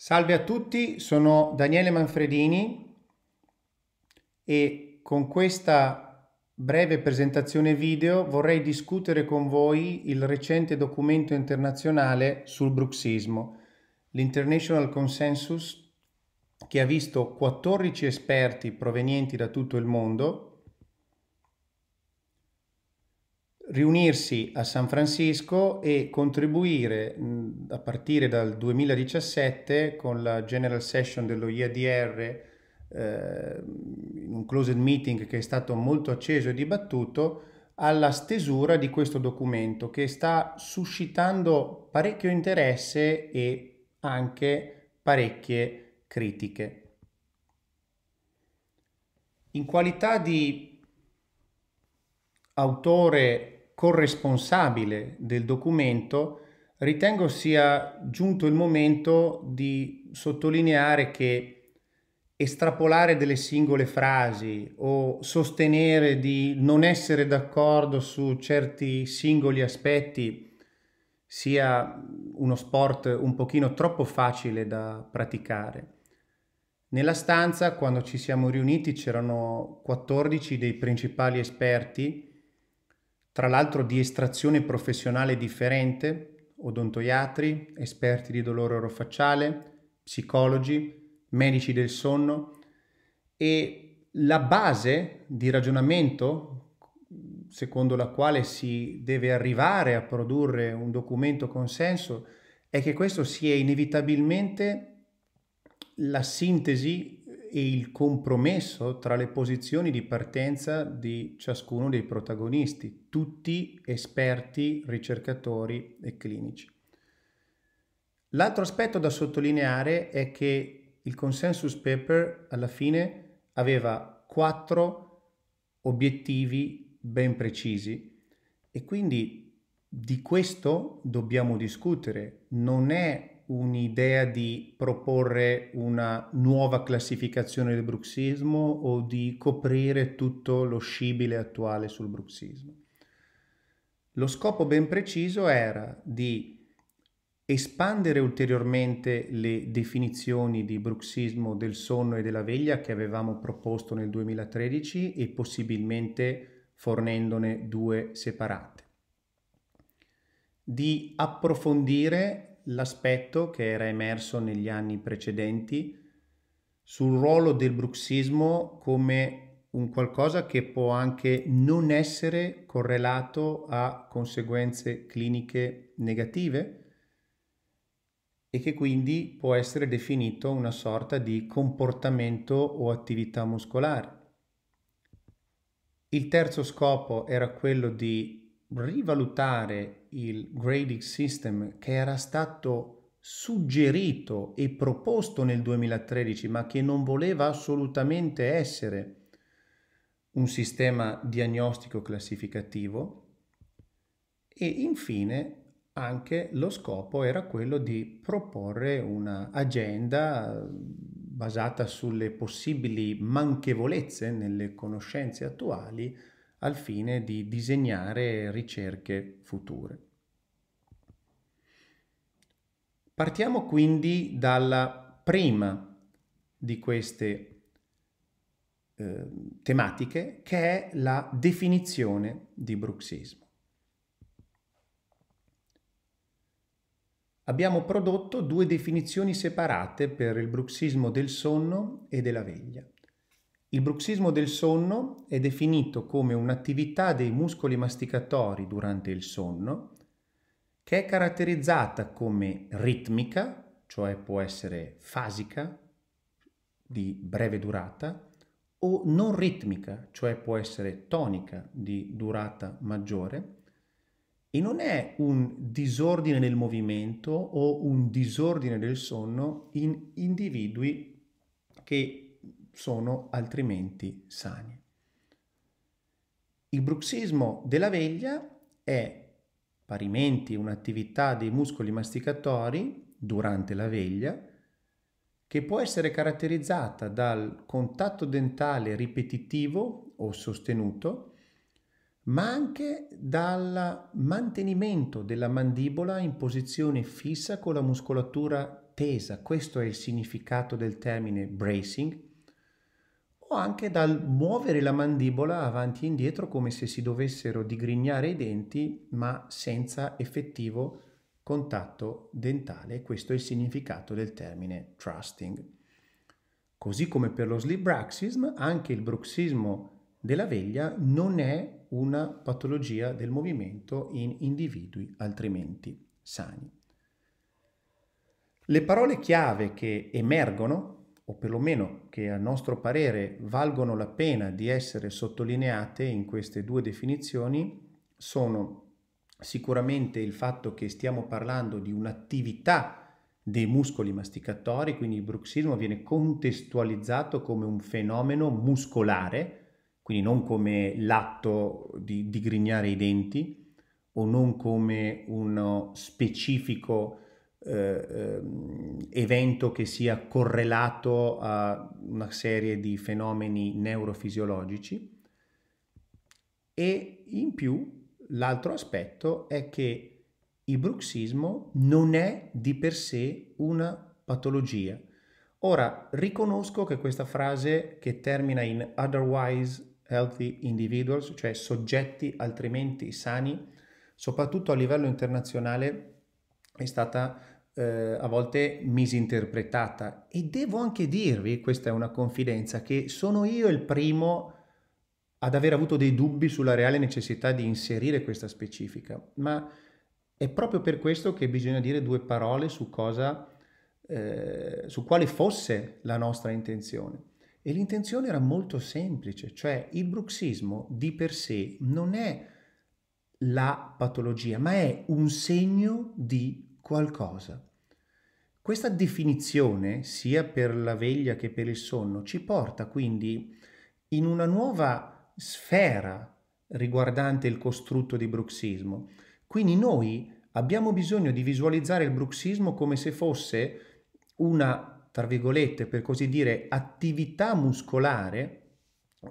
Salve a tutti, sono Daniele Manfredini e con questa breve presentazione video vorrei discutere con voi il recente documento internazionale sul bruxismo, l'International Consensus, che ha visto 14 esperti provenienti da tutto il mondo riunirsi a San Francisco e contribuire a partire dal 2017 con la General Session dello IADR eh, in un closed meeting che è stato molto acceso e dibattuto alla stesura di questo documento che sta suscitando parecchio interesse e anche parecchie critiche. In qualità di autore corresponsabile del documento, ritengo sia giunto il momento di sottolineare che estrapolare delle singole frasi o sostenere di non essere d'accordo su certi singoli aspetti sia uno sport un pochino troppo facile da praticare. Nella stanza, quando ci siamo riuniti, c'erano 14 dei principali esperti tra l'altro di estrazione professionale differente, odontoiatri, esperti di dolore orofacciale, psicologi, medici del sonno e la base di ragionamento secondo la quale si deve arrivare a produrre un documento consenso è che questo sia inevitabilmente la sintesi e il compromesso tra le posizioni di partenza di ciascuno dei protagonisti, tutti esperti, ricercatori e clinici. L'altro aspetto da sottolineare è che il consensus paper alla fine aveva quattro obiettivi ben precisi e quindi di questo dobbiamo discutere. Non è un'idea di proporre una nuova classificazione del bruxismo o di coprire tutto lo scibile attuale sul bruxismo. Lo scopo ben preciso era di espandere ulteriormente le definizioni di bruxismo del sonno e della veglia che avevamo proposto nel 2013 e possibilmente fornendone due separate. Di approfondire l'aspetto che era emerso negli anni precedenti sul ruolo del bruxismo come un qualcosa che può anche non essere correlato a conseguenze cliniche negative e che quindi può essere definito una sorta di comportamento o attività muscolare. Il terzo scopo era quello di rivalutare il grading system che era stato suggerito e proposto nel 2013 ma che non voleva assolutamente essere un sistema diagnostico classificativo. E infine anche lo scopo era quello di proporre un'agenda basata sulle possibili manchevolezze nelle conoscenze attuali al fine di disegnare ricerche future. Partiamo quindi dalla prima di queste eh, tematiche che è la definizione di bruxismo. Abbiamo prodotto due definizioni separate per il bruxismo del sonno e della veglia. Il bruxismo del sonno è definito come un'attività dei muscoli masticatori durante il sonno che è caratterizzata come ritmica, cioè può essere fasica, di breve durata, o non ritmica, cioè può essere tonica, di durata maggiore, e non è un disordine nel movimento o un disordine del sonno in individui che sono altrimenti sani. Il bruxismo della veglia è parimenti un'attività dei muscoli masticatori durante la veglia che può essere caratterizzata dal contatto dentale ripetitivo o sostenuto, ma anche dal mantenimento della mandibola in posizione fissa con la muscolatura tesa, questo è il significato del termine bracing, o anche dal muovere la mandibola avanti e indietro come se si dovessero digrignare i denti ma senza effettivo contatto dentale. Questo è il significato del termine trusting. Così come per lo sleep bruxism, anche il bruxismo della veglia non è una patologia del movimento in individui altrimenti sani. Le parole chiave che emergono o perlomeno che a nostro parere valgono la pena di essere sottolineate in queste due definizioni sono sicuramente il fatto che stiamo parlando di un'attività dei muscoli masticatori, quindi il bruxismo viene contestualizzato come un fenomeno muscolare, quindi non come l'atto di digrignare i denti o non come uno specifico eh, ehm, evento che sia correlato a una serie di fenomeni neurofisiologici e in più l'altro aspetto è che il bruxismo non è di per sé una patologia. Ora, riconosco che questa frase che termina in otherwise healthy individuals, cioè soggetti altrimenti sani, soprattutto a livello internazionale, è stata eh, a volte misinterpretata e devo anche dirvi, questa è una confidenza, che sono io il primo ad aver avuto dei dubbi sulla reale necessità di inserire questa specifica, ma è proprio per questo che bisogna dire due parole su cosa, eh, su quale fosse la nostra intenzione. E l'intenzione era molto semplice, cioè il bruxismo di per sé non è la patologia, ma è un segno di qualcosa. Questa definizione, sia per la veglia che per il sonno, ci porta quindi in una nuova sfera riguardante il costrutto di bruxismo. Quindi noi abbiamo bisogno di visualizzare il bruxismo come se fosse una, tra virgolette, per così dire, attività muscolare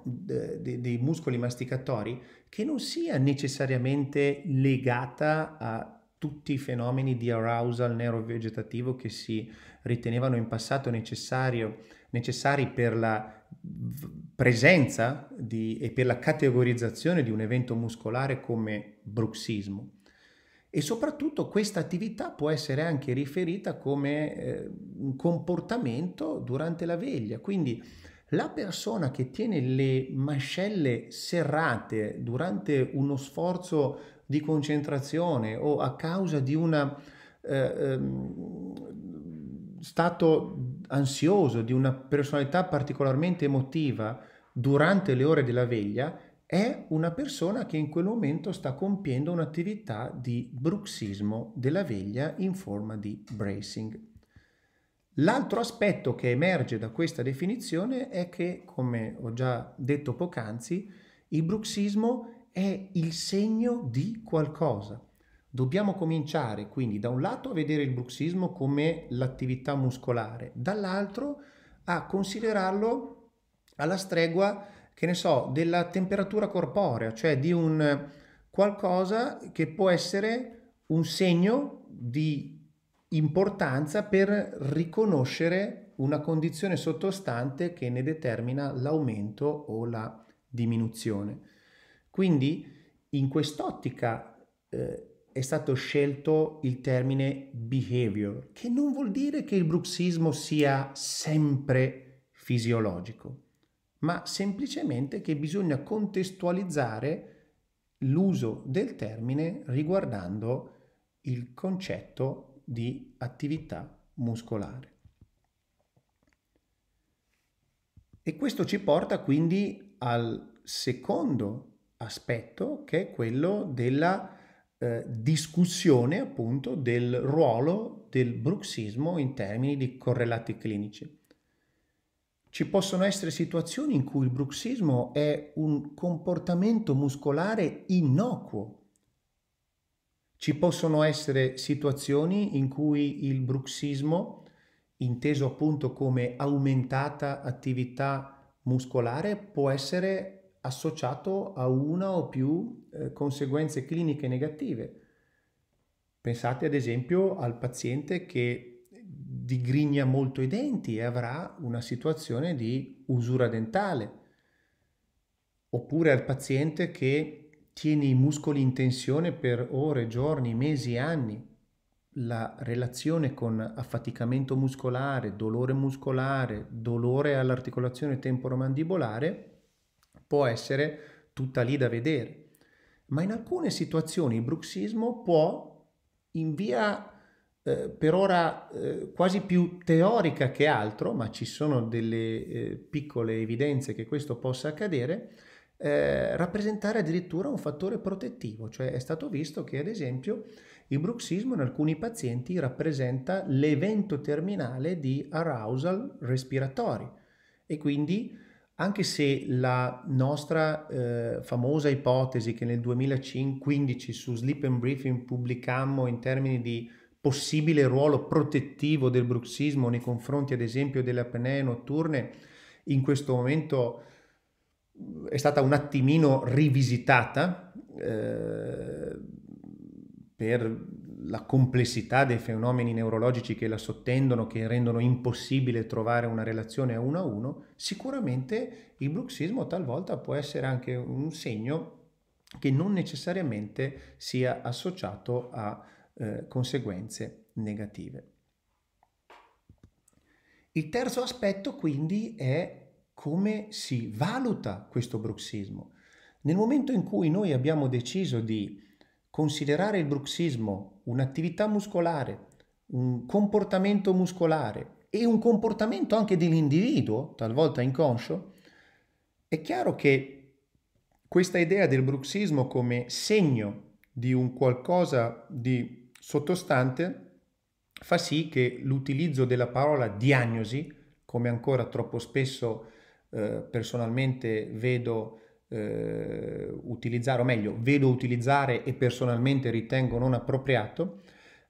dei muscoli masticatori che non sia necessariamente legata a tutti i fenomeni di arousal neurovegetativo che si ritenevano in passato necessari per la presenza di, e per la categorizzazione di un evento muscolare come bruxismo. E soprattutto questa attività può essere anche riferita come eh, un comportamento durante la veglia, quindi la persona che tiene le mascelle serrate durante uno sforzo di concentrazione o a causa di un eh, ehm, stato ansioso, di una personalità particolarmente emotiva durante le ore della veglia, è una persona che in quel momento sta compiendo un'attività di bruxismo della veglia in forma di bracing. L'altro aspetto che emerge da questa definizione è che, come ho già detto poc'anzi, il bruxismo è il segno di qualcosa. Dobbiamo cominciare quindi da un lato a vedere il bruxismo come l'attività muscolare, dall'altro a considerarlo alla stregua, che ne so, della temperatura corporea, cioè di un qualcosa che può essere un segno di importanza per riconoscere una condizione sottostante che ne determina l'aumento o la diminuzione. Quindi in quest'ottica eh, è stato scelto il termine behavior, che non vuol dire che il bruxismo sia sempre fisiologico, ma semplicemente che bisogna contestualizzare l'uso del termine riguardando il concetto di attività muscolare. E questo ci porta quindi al secondo aspetto che è quello della eh, discussione appunto del ruolo del bruxismo in termini di correlati clinici. Ci possono essere situazioni in cui il bruxismo è un comportamento muscolare innocuo ci possono essere situazioni in cui il bruxismo, inteso appunto come aumentata attività muscolare, può essere associato a una o più eh, conseguenze cliniche negative. Pensate ad esempio al paziente che digrigna molto i denti e avrà una situazione di usura dentale. Oppure al paziente che tiene i muscoli in tensione per ore, giorni, mesi, anni. La relazione con affaticamento muscolare, dolore muscolare, dolore all'articolazione temporomandibolare può essere tutta lì da vedere. Ma in alcune situazioni il bruxismo può, in via eh, per ora eh, quasi più teorica che altro, ma ci sono delle eh, piccole evidenze che questo possa accadere, eh, rappresentare addirittura un fattore protettivo, cioè è stato visto che ad esempio il bruxismo in alcuni pazienti rappresenta l'evento terminale di arousal respiratori e quindi anche se la nostra eh, famosa ipotesi che nel 2015 su Sleep and Briefing pubblicammo in termini di possibile ruolo protettivo del bruxismo nei confronti ad esempio delle apnee notturne in questo momento è stata un attimino rivisitata eh, per la complessità dei fenomeni neurologici che la sottendono, che rendono impossibile trovare una relazione a uno a uno, sicuramente il bruxismo talvolta può essere anche un segno che non necessariamente sia associato a eh, conseguenze negative. Il terzo aspetto quindi è come si valuta questo bruxismo. Nel momento in cui noi abbiamo deciso di considerare il bruxismo un'attività muscolare, un comportamento muscolare e un comportamento anche dell'individuo, talvolta inconscio, è chiaro che questa idea del bruxismo come segno di un qualcosa di sottostante fa sì che l'utilizzo della parola diagnosi, come ancora troppo spesso eh, personalmente vedo eh, utilizzare, o meglio, vedo utilizzare e personalmente ritengo non appropriato,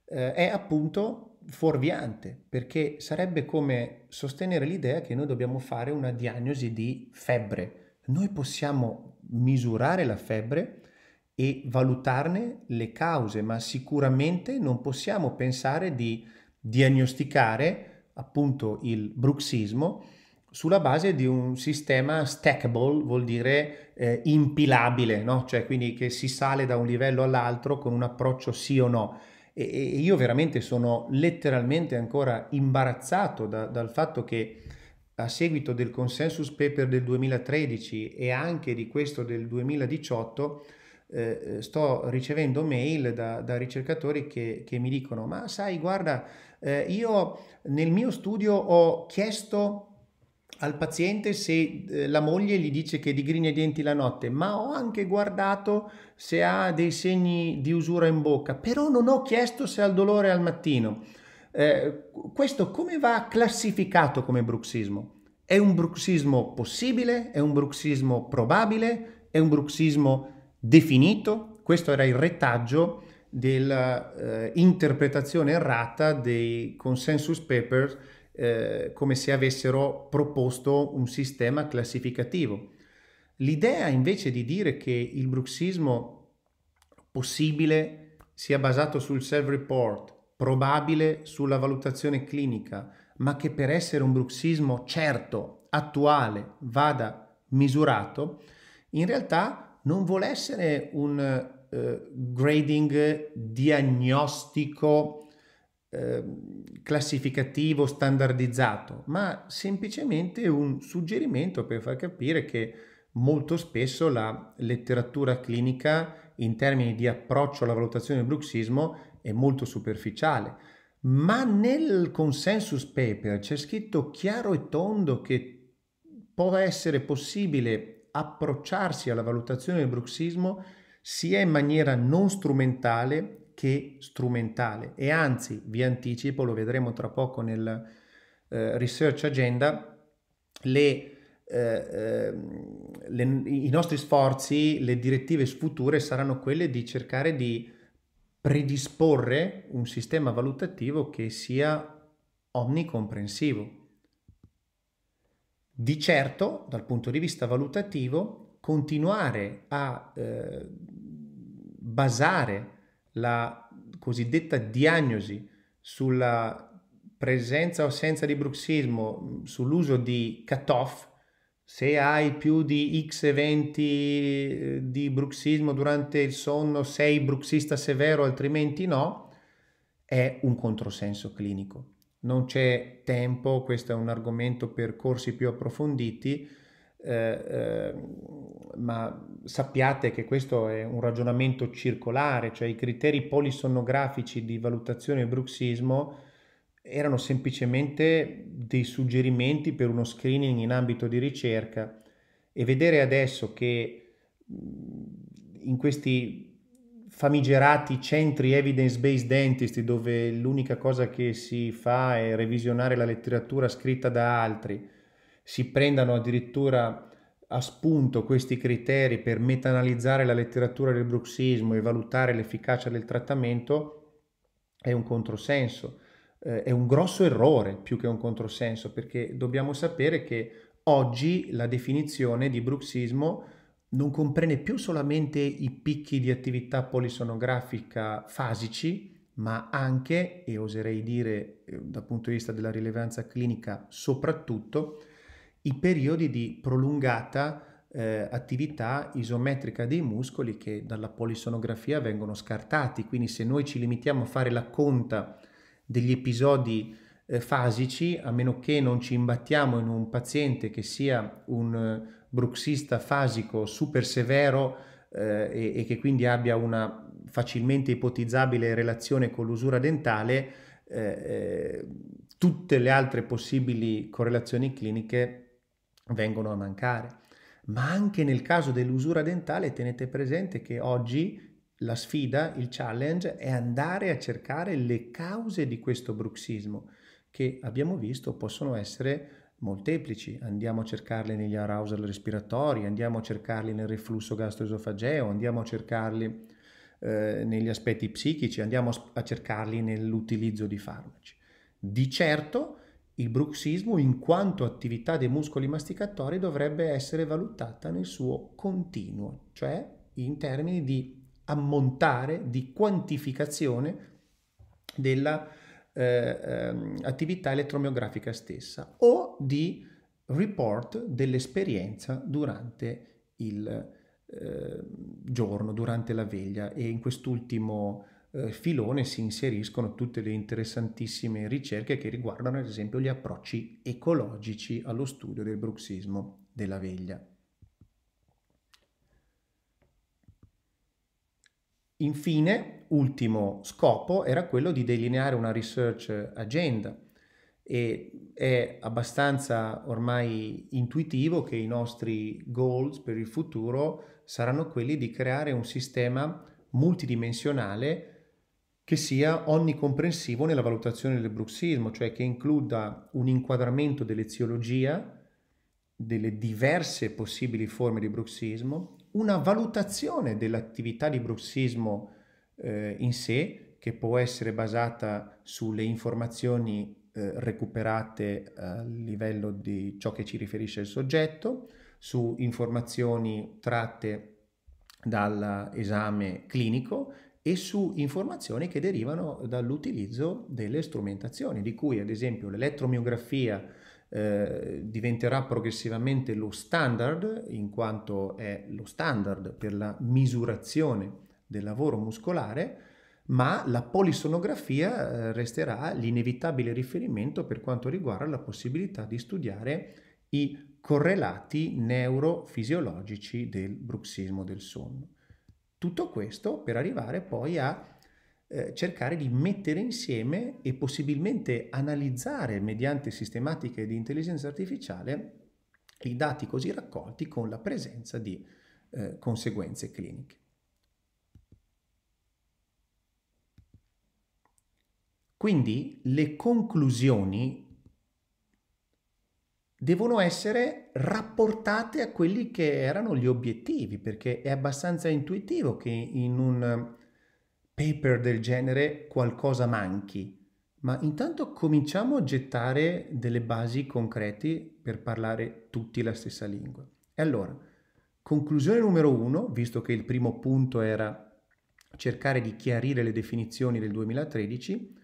eh, è appunto fuorviante, perché sarebbe come sostenere l'idea che noi dobbiamo fare una diagnosi di febbre. Noi possiamo misurare la febbre, e valutarne le cause, ma sicuramente non possiamo pensare di diagnosticare appunto il bruxismo sulla base di un sistema stackable, vuol dire eh, impilabile, no? cioè quindi che si sale da un livello all'altro con un approccio sì o no. E, e io veramente sono letteralmente ancora imbarazzato da, dal fatto che a seguito del consensus paper del 2013 e anche di questo del 2018 eh, eh, sto ricevendo mail da, da ricercatori che, che, mi dicono ma sai guarda eh, io nel mio studio ho chiesto al paziente se eh, la moglie gli dice che digrigna i denti la notte, ma ho anche guardato se ha dei segni di usura in bocca, però non ho chiesto se ha il dolore al mattino. Eh, questo come va classificato come bruxismo? È un bruxismo possibile? È un bruxismo probabile? È un bruxismo definito, questo era il retaggio dell'interpretazione eh, errata dei consensus papers eh, come se avessero proposto un sistema classificativo. L'idea invece di dire che il bruxismo possibile sia basato sul self-report, probabile sulla valutazione clinica, ma che per essere un bruxismo certo, attuale, vada misurato, in realtà non vuole essere un uh, grading diagnostico uh, classificativo standardizzato, ma semplicemente un suggerimento per far capire che molto spesso la letteratura clinica in termini di approccio alla valutazione del bruxismo è molto superficiale. Ma nel consensus paper c'è scritto chiaro e tondo che può essere possibile approcciarsi alla valutazione del bruxismo sia in maniera non strumentale che strumentale e anzi vi anticipo, lo vedremo tra poco nel eh, research agenda, le, eh, ehm, le, i nostri sforzi, le direttive future saranno quelle di cercare di predisporre un sistema valutativo che sia omnicomprensivo. Di certo, dal punto di vista valutativo, continuare a eh, basare la cosiddetta diagnosi sulla presenza o assenza di bruxismo sull'uso di cutoff, se hai più di X eventi eh, di bruxismo durante il sonno sei bruxista severo, altrimenti no, è un controsenso clinico. Non c'è tempo, questo è un argomento per corsi più approfonditi, eh, eh, ma sappiate che questo è un ragionamento circolare, cioè i criteri polisonnografici di valutazione del bruxismo erano semplicemente dei suggerimenti per uno screening in ambito di ricerca. E vedere adesso che in questi famigerati centri evidence-based dentist dove l'unica cosa che si fa è revisionare la letteratura scritta da altri, si prendano addirittura a spunto questi criteri per meta-analizzare la letteratura del bruxismo e valutare l'efficacia del trattamento, è un controsenso. Eh, è un grosso errore più che un controsenso, perché dobbiamo sapere che oggi la definizione di bruxismo non comprende più solamente i picchi di attività polisonografica fasici, ma anche, e oserei dire eh, dal punto di vista della rilevanza clinica, soprattutto i periodi di prolungata eh, attività isometrica dei muscoli che dalla polisonografia vengono scartati. Quindi se noi ci limitiamo a fare la conta degli episodi eh, fasici, a meno che non ci imbattiamo in un paziente che sia un eh, bruxista fasico super severo eh, e, e, che quindi abbia una facilmente ipotizzabile relazione con l'usura dentale, eh, eh, tutte le altre possibili correlazioni cliniche vengono a mancare. Ma anche nel caso dell'usura dentale tenete presente che oggi la sfida, il challenge è andare a cercare le cause di questo bruxismo che abbiamo visto possono essere molteplici. Andiamo a cercarli negli arousal respiratori, andiamo a cercarli nel reflusso gastroesofageo, andiamo a cercarli eh, negli aspetti psichici, andiamo a cercarli nell'utilizzo di farmaci. Di certo il bruxismo in quanto attività dei muscoli masticatori dovrebbe essere valutata nel suo continuo, cioè in termini di ammontare di quantificazione della eh, eh, attività elettromiografica stessa o di report dell'esperienza durante il eh, giorno, durante la veglia e in quest'ultimo eh, filone si inseriscono tutte le interessantissime ricerche che riguardano ad esempio gli approcci ecologici allo studio del bruxismo della veglia. Infine, ultimo scopo era quello di delineare una research agenda e è abbastanza ormai intuitivo che i nostri goals per il futuro saranno quelli di creare un sistema multidimensionale che sia onnicomprensivo nella valutazione del bruxismo, cioè che includa un inquadramento dell'eziologia, delle diverse possibili forme di bruxismo, una valutazione dell'attività di bruxismo eh, in sé, che può essere basata sulle informazioni eh, recuperate a livello di ciò che ci riferisce il soggetto, su informazioni tratte dall'esame clinico e su informazioni che derivano dall'utilizzo delle strumentazioni, di cui ad esempio l'elettromiografia eh, diventerà progressivamente lo standard, in quanto è lo standard per la misurazione del lavoro muscolare, ma la polisonografia eh, resterà l'inevitabile riferimento per quanto riguarda la possibilità di studiare i correlati neurofisiologici del bruxismo del sonno. Tutto questo per arrivare poi a eh, cercare di mettere insieme e possibilmente analizzare mediante sistematiche di intelligenza artificiale i dati così raccolti con la presenza di eh, conseguenze cliniche. Quindi le conclusioni devono essere rapportate a quelli che erano gli obiettivi, perché è abbastanza intuitivo che in un paper del genere qualcosa manchi, ma intanto cominciamo a gettare delle basi concrete per parlare tutti la stessa lingua. E allora, conclusione numero uno, visto che il primo punto era cercare di chiarire le definizioni del 2013,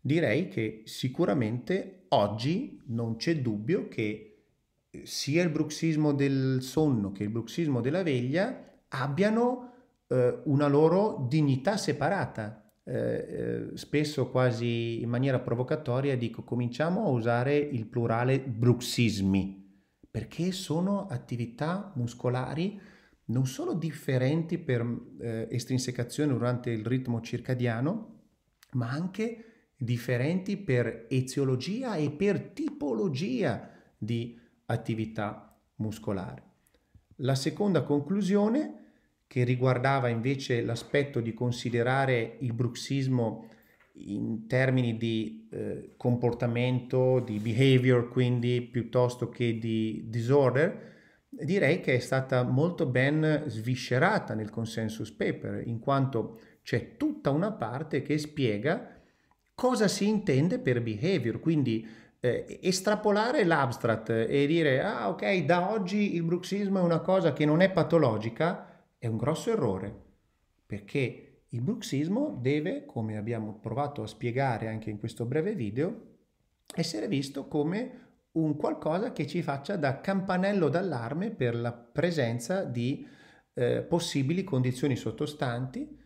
direi che sicuramente oggi non c'è dubbio che eh, sia il bruxismo del sonno che il bruxismo della veglia abbiano eh, una loro dignità separata. Eh, eh, spesso quasi in maniera provocatoria dico cominciamo a usare il plurale bruxismi perché sono attività muscolari non solo differenti per eh, estrinsecazione durante il ritmo circadiano, ma anche differenti per eziologia e per tipologia di attività muscolare. La seconda conclusione che riguardava invece l'aspetto di considerare il bruxismo in termini di eh, comportamento, di behavior, quindi piuttosto che di disorder, direi che è stata molto ben sviscerata nel consensus paper, in quanto c'è tutta una parte che spiega cosa si intende per behavior, quindi eh, estrapolare l'abstract e dire ah ok da oggi il bruxismo è una cosa che non è patologica è un grosso errore, perché il bruxismo deve, come abbiamo provato a spiegare anche in questo breve video, essere visto come un qualcosa che ci faccia da campanello d'allarme per la presenza di eh, possibili condizioni sottostanti,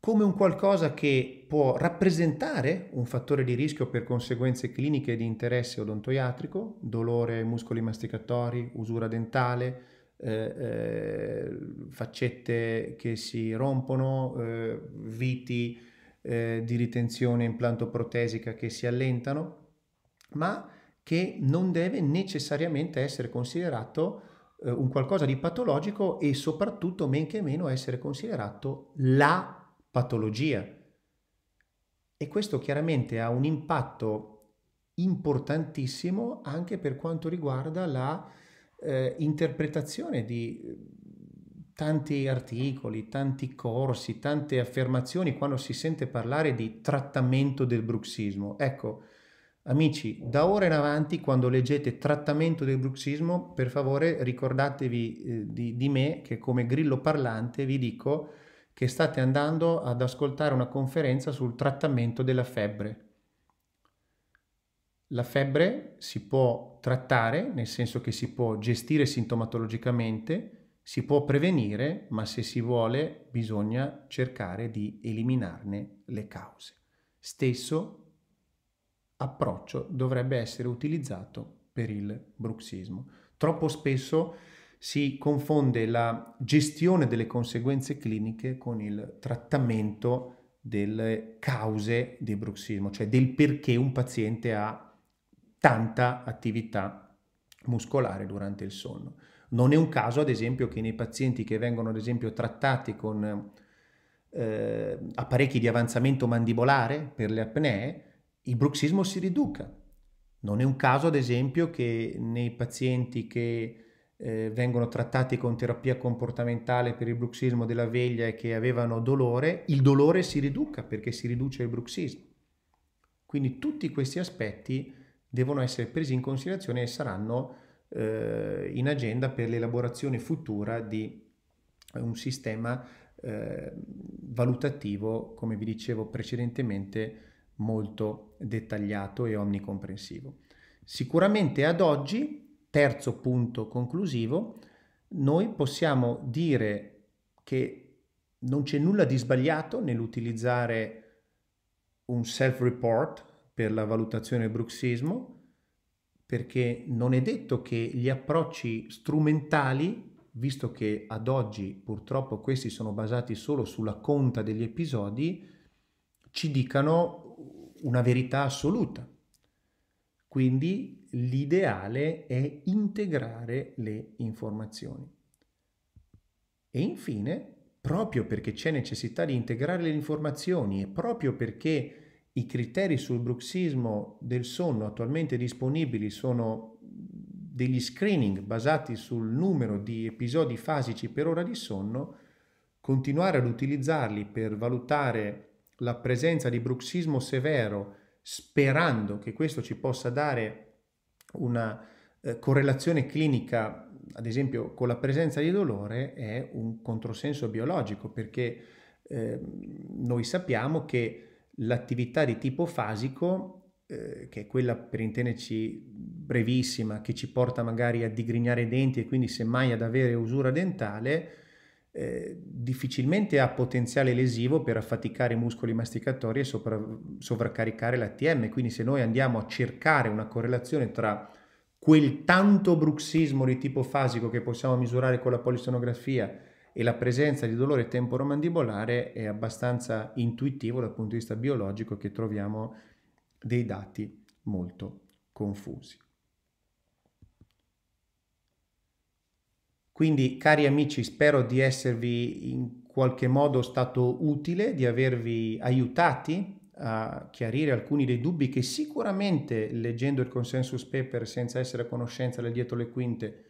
come un qualcosa che può rappresentare un fattore di rischio per conseguenze cliniche di interesse odontoiatrico, dolore ai muscoli masticatori, usura dentale, eh, eh, faccette che si rompono, eh, viti eh, di ritenzione implantoprotesica che si allentano, ma che non deve necessariamente essere considerato eh, un qualcosa di patologico e soprattutto men che meno essere considerato la patologia. E questo chiaramente ha un impatto importantissimo anche per quanto riguarda la eh, interpretazione di eh, tanti articoli, tanti corsi, tante affermazioni quando si sente parlare di trattamento del bruxismo. Ecco, amici, da ora in avanti quando leggete trattamento del bruxismo, per favore ricordatevi eh, di, di me che come grillo parlante vi dico che state andando ad ascoltare una conferenza sul trattamento della febbre. La febbre si può trattare, nel senso che si può gestire sintomatologicamente, si può prevenire, ma se si vuole bisogna cercare di eliminarne le cause. Stesso approccio dovrebbe essere utilizzato per il bruxismo. Troppo spesso si confonde la gestione delle conseguenze cliniche con il trattamento delle cause di bruxismo, cioè del perché un paziente ha tanta attività muscolare durante il sonno. Non è un caso, ad esempio, che nei pazienti che vengono, ad esempio, trattati con eh, apparecchi di avanzamento mandibolare per le apnee, il bruxismo si riduca. Non è un caso, ad esempio, che nei pazienti che eh, vengono trattati con terapia comportamentale per il bruxismo della veglia e che avevano dolore, il dolore si riduca perché si riduce il bruxismo. Quindi tutti questi aspetti devono essere presi in considerazione e saranno eh, in agenda per l'elaborazione futura di un sistema eh, valutativo, come vi dicevo precedentemente, molto dettagliato e omnicomprensivo. Sicuramente ad oggi, terzo punto conclusivo, noi possiamo dire che non c'è nulla di sbagliato nell'utilizzare un self-report per la valutazione del bruxismo, perché non è detto che gli approcci strumentali, visto che ad oggi purtroppo questi sono basati solo sulla conta degli episodi, ci dicano una verità assoluta. Quindi l'ideale è integrare le informazioni. E infine, proprio perché c'è necessità di integrare le informazioni e proprio perché i criteri sul bruxismo del sonno attualmente disponibili sono degli screening basati sul numero di episodi fasici per ora di sonno, continuare ad utilizzarli per valutare la presenza di bruxismo severo, sperando che questo ci possa dare una eh, correlazione clinica, ad esempio con la presenza di dolore, è un controsenso biologico, perché eh, noi sappiamo che l'attività di tipo fasico, eh, che è quella per intenderci brevissima, che ci porta magari a digrignare i denti e quindi semmai ad avere usura dentale, eh, difficilmente ha potenziale lesivo per affaticare i muscoli masticatori e sopra, sovraccaricare l'ATM. Quindi se noi andiamo a cercare una correlazione tra quel tanto bruxismo di tipo fasico che possiamo misurare con la polisonografia e la presenza di dolore temporomandibolare è abbastanza intuitivo dal punto di vista biologico che troviamo dei dati molto confusi. Quindi cari amici spero di esservi in qualche modo stato utile, di avervi aiutati a chiarire alcuni dei dubbi che sicuramente leggendo il consensus paper senza essere a conoscenza del dietro le quinte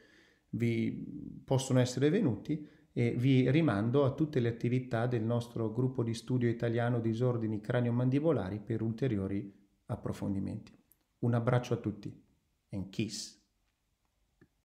vi possono essere venuti e vi rimando a tutte le attività del nostro gruppo di studio italiano disordini cranio-mandibolari per ulteriori approfondimenti. Un abbraccio a tutti and kiss.